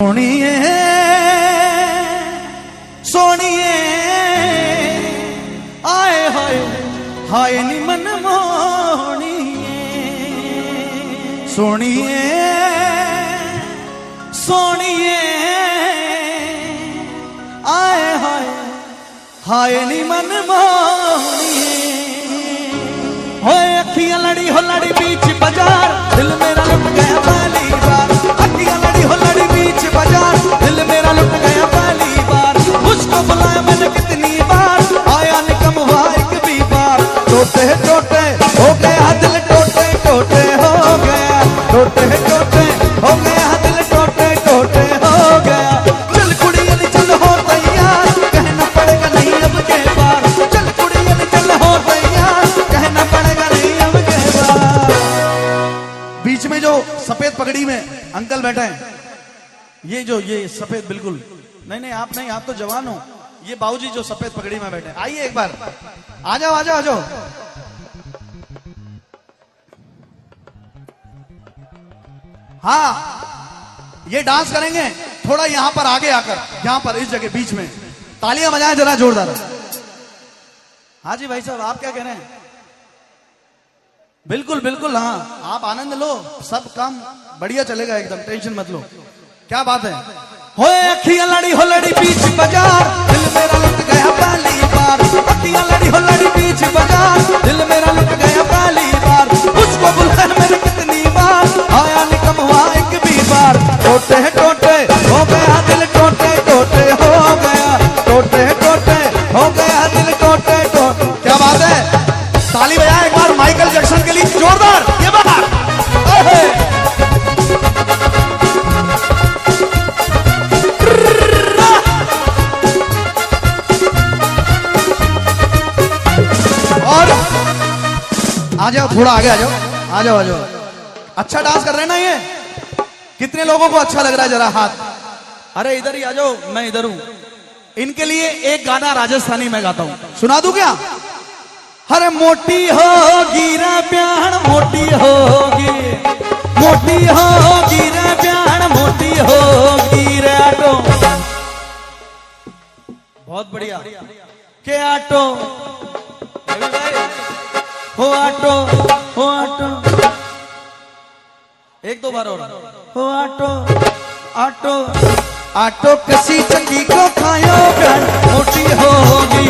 सोनिए सोनिए, आए हाय हाय नी मन मोनिए सोनिए सोनिए, आए हाय हाय नी मन मोनिए होए अखियाँ लड़ी हो लड़ी बीच बाज़ार, दिल मेरा टोटे टोटे, हो दिल टोटे टोटे, हो गया टोटे टोटे, हो दिल टोटे टोटे, हो गया चल कुड़ी अली चल हो तैयार, कहना पड़ेगा नहीं अब के बार। चल कुड़ी अली चल हो तैयार, कहना पड़ेगा नहीं अब के बार। बीच में जो सफ़ेद पगड़ी में अंकल बैठे हैं, ये जो, ये सफ़ेद, बिल्कुल। नहीं नहीं, आप नहीं, आप तो जवान हो। ये बाबूजी जो सफ़ेद पगड़ी में बैठे आइए एक बार। आ जाओ आ जाओ आ जाओ। हाँ ये डांस करेंगे, थोड़ा यहाँ पर आगे आकर, यहाँ पर इस जगह बीच में। तालियाँ बजाएँ जरा जोरदार। हाँ जी भाई साहब, आप क्या कह रहे हैं? बिल्कुल बिल्कुल हाँ। आप आनंद लो, सब काम बढ़िया चलेगा एकदम, टेंशन मत लो। क्या बात है? होए लड़ी हो लड़ी बीच बाज़ार, दिल मेरा टोटे टोटे, हो गया दिल टोटे टोटे, हो गया। टोटे टोटे, हो गया दिल टोटे टोटे। क्या बात है? ताली बजाए एक बार, माइकल जैक्सन के लिए जोरदार, ये बात। और आ जाओ, थोड़ा आगे आ जाओ। आ जाओ आ जाओ। अच्छा डांस कर रहे हैं ना ये? कितने लोगों को अच्छा लग रहा है जरा हाथ। अरे इधर ही आ जाओ मैं इधर हूँ। इनके लिए एक गाना राजस्थानी में गाता हूँ। सुना दू क्या? अरे मोटी होगी रे प्याण मोटी होगी। मोटी होगी रे प्याण मोटी होगी रे आटो। बहुत बढ़िया। के आटो? हो आटो हो आटो। एक दो बार और। आटो आटो आटो कसी चक्की को खायो मोटी होगी।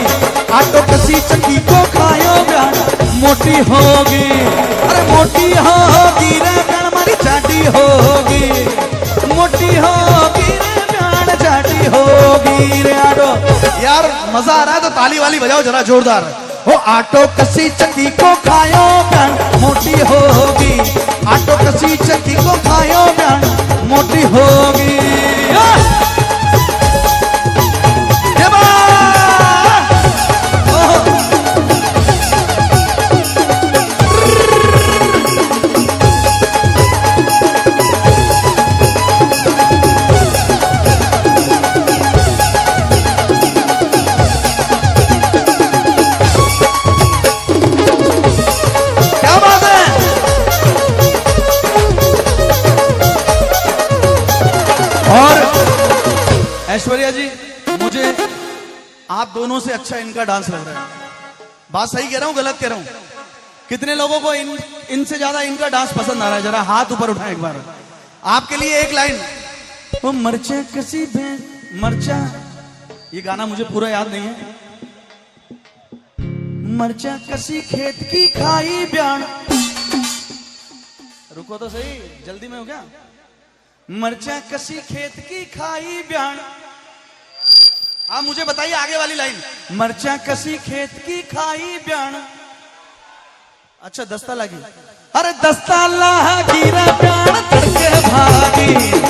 आटो कसी चक्की को खायो मोटी होगी। अरे मोटी होगी रे चाटी होगी। मोटी होगी रे चाटी होगी रे। आटो, यार, मज़ा आ रहा है तो ताली वाली बजाओ जरा, जोरदार। हो आटो कसी चक्की को खायो बहन मोटी होगी। आटो कसी बहन मोटी ऐश्वर्या जी, मुझे आप दोनों से अच्छा इनका डांस लग रहा है। बात सही कह रहा हूँ, गलत कह रहा हूँ? कितने लोगों को इन, इनसे ज़्यादा इनका डांस पसंद आ रहा है? जरा हाथ ऊपर उठाएँ एक बार। आपके लिए एक लाइन। ओ, मरचा कसी भैंस मरचा। ये गाना मुझे पूरा याद नहीं है। मरचा कसी खेत की खाई ब्याण। रुको तो सही, जल्दी में हो गया? मरचा कसी खेत की खाई ब्याण। हाँ मुझे बताइए आगे वाली लाइन। मरचा कसी खेत की खाई ब्याण। अच्छा दस्ता लगी अरे दस्ता लागी गिरा ब्याण तड़के भागी।